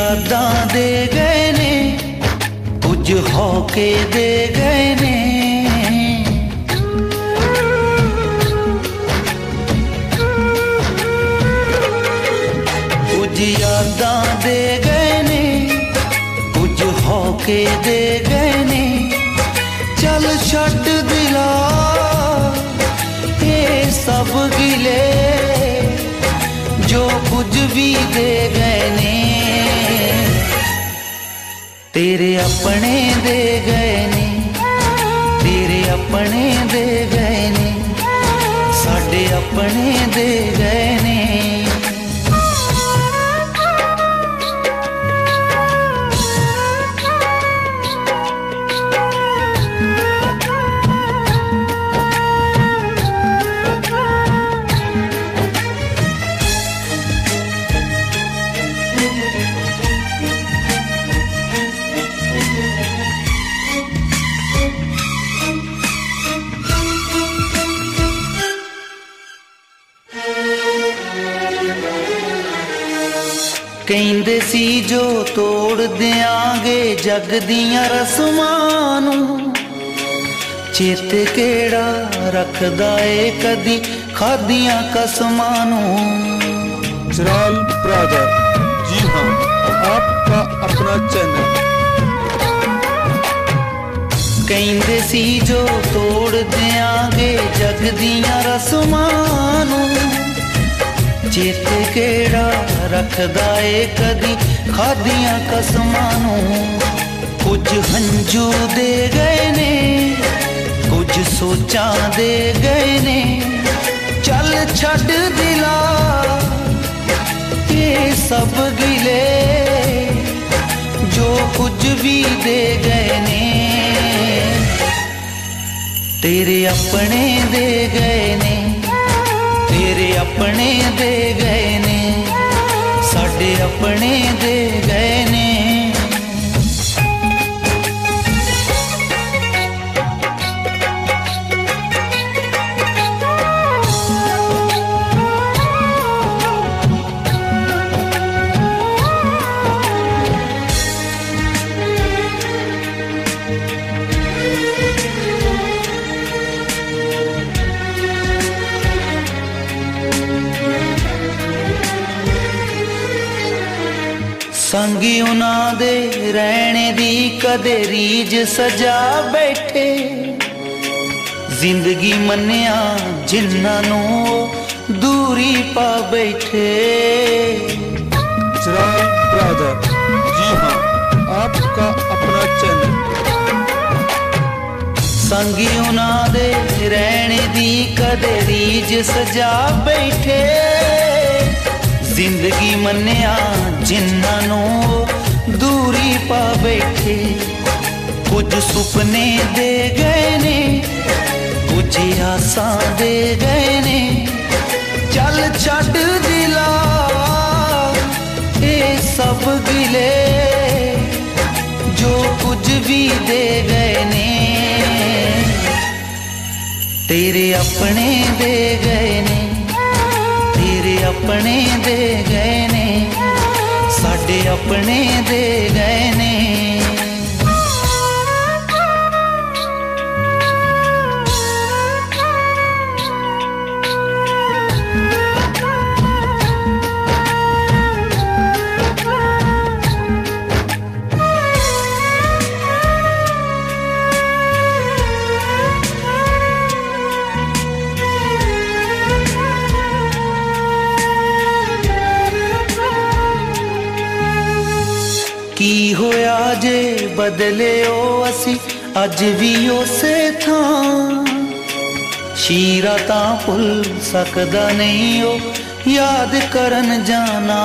ਯਾਦਾਂ ਦੇ ਗਏ ਨੇ, ਕੁਝ ਹੋ ਕੇ ਦੇ ਗਏ ਨੇ। ਕੁਝ ਯਾਦਾਂ ਦੇ ਗਏ ਨੇ, ਕੁਝ ਹੋ ਕੇ ਦੇ ਗਏ ਨੇ। ਚੱਲ ਛੱਡ ਦਿਲਾ, ਇਹ ਸਭ ਗਿਲੇ, ਜੋ ਕੁਝ ਵੀ ਦੇ ਗਏ ਤੇਰੇ ਆਪਣੇ ਦੇ ਗਏ ਨੇ। ਤੇਰੇ ਆਪਣੇ ਦੇ ਗਏ ਨੇ। ਸਾਡੇ ਆਪਣੇ ਦੇ ਗਏ ਕਹਿੰਦੇ ਸੀ ਜੋ ਤੋੜ ਦਿਆਂਗੇ ਜਗ ਦੀਆਂ ਰਸਮਾਂ ਨੂੰ। ਚਿੱਤ ਕਿਹੜਾ ਰੱਖਦਾ ਏ ਕਦੀ ਖਾਦੀਆਂ ਕਸਮਾਂ ਨੂੰ? ਜਰਾਲ ਬ੍ਰਦਰ ਜੀ ਹਾਂ ਆਪਕਾ ਆਪਣਾ ਚੈਨਲ। ਕਹਿੰਦੇ ਸੀ ਜੋ ਤੋੜ ਦਿਆਂਗੇ ਜਗ ਦੀਆਂ ਰਸਮਾਂ ਨੂੰ। ਚੇਤੇ ਕਿਹੜਾ ਰੱਖਦਾ ਏ ਕਦੀ? ਖਾਦੀਆਂ ਕਸਮਾਂ ਨੂੰ ਕੁਝ ਹੰਝੂ ਦੇ ਗਏ ਨੇ, ਕੁਝ ਸੋਚਾਂ ਦੇ ਗਏ ਨੇ। ਚੱਲ ਛੱਡ ਦਿਲਾ, ਇਹ ਸਭ ਗਿਲੇ। ਜੋ ਕੁਝ ਵੀ ਦੇ ਗਏ ਨੇ, ਤੇਰੇ ਆਪਣੇ ਦੇ ਗਏ ਨੇ। ਤੇਰੇ ਆਪਣੇ ਦੇ ਗਏ ਸੰਗ ਉਹਨਾਂ ਦੇ ਰਹਿਣੇ ਦੀ ਕਦੇ ਰੀਜ ਸਜਾ ਬੈਠੇ। ਜ਼ਿੰਦਗੀ ਮੰਨਿਆ ਜਿਨ੍ਹਾਂ ਨੂੰ ਦੂਰੀ ਪਾ ਬੈਠੇ। ਚਰਾਗ ਬ੍ਰਦਰ ਜੀ ਹਾਂ ਆਪਕਾ ਆਪਣਾ ਚੈਨਲ। ਸੰਗੀ ਉਹਨਾਂ ਦੇ ਰਹਿਣ ਦੀ ਕਦੇ ਰੀਜ ਸਜਾ ਬੈਠੇ। ਜ਼ਿੰਦਗੀ ਮੰਨਿਆ ਜਿਨ੍ਹਾਂ ਨੂੰ ਦੂਰੀ ਪਾ ਬੈਠੇ। ਕੁਝ ਸੁਪਨੇ ਦੇ ਗਏ ਨੇ, ਕੁਝ ਆਸਾਂ ਦੇ ਗਏ ਨੇ। ਚੱਲ ਛੱਡ ਦਿਲਾ, ਇਹ ਸਭ ਗਿਲੇ। ਜੋ ਕੁਝ ਵੀ ਦੇ ਗਏ ਨੇ, ਤੇਰੇ ਆਪਣੇ ਦੇ ਗਏ ਨੇ। ਤੇਰੇ ਆਪਣੇ ਦੇ ਗਏ ਨੇ ਸਾਡੇ ਆਪਣੇ ਦੇ ਗਏ ਨੇ। ਕੀ ਹੋਇਆ ਜੇ ਬਦਲਿਓ ਅਸੀਂ? ਅੱਜ ਵੀ ਉਸੇ ਥਾਂ। ਸ਼ੀਰਾ ਤਾਂ ਭੁੱਲ ਸਕਦਾ ਨਹੀਂ ਉਹ। ਯਾਦ ਕਰਨ ਜਾਣਾ।